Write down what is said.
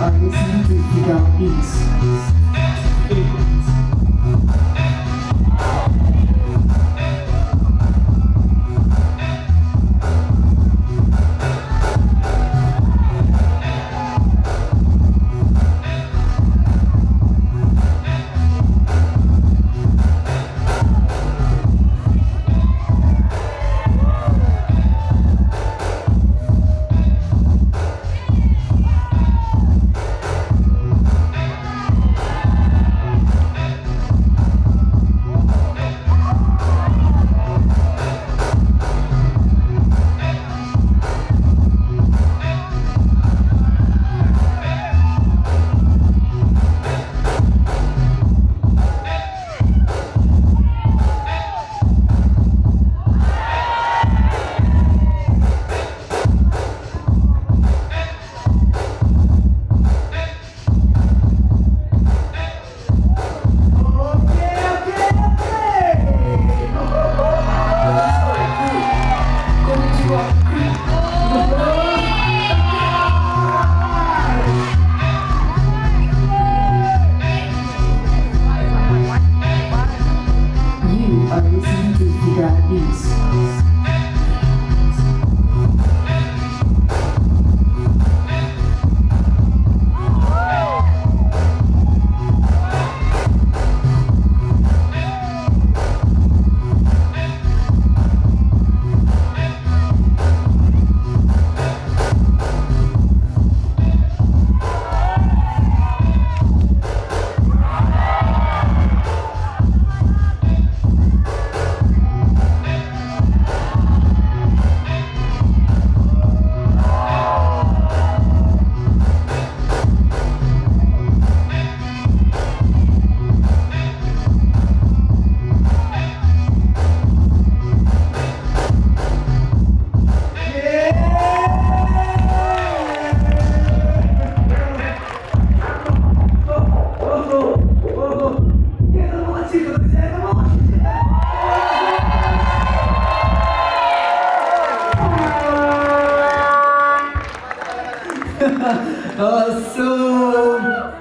are listening to Figaro Beats. uh, so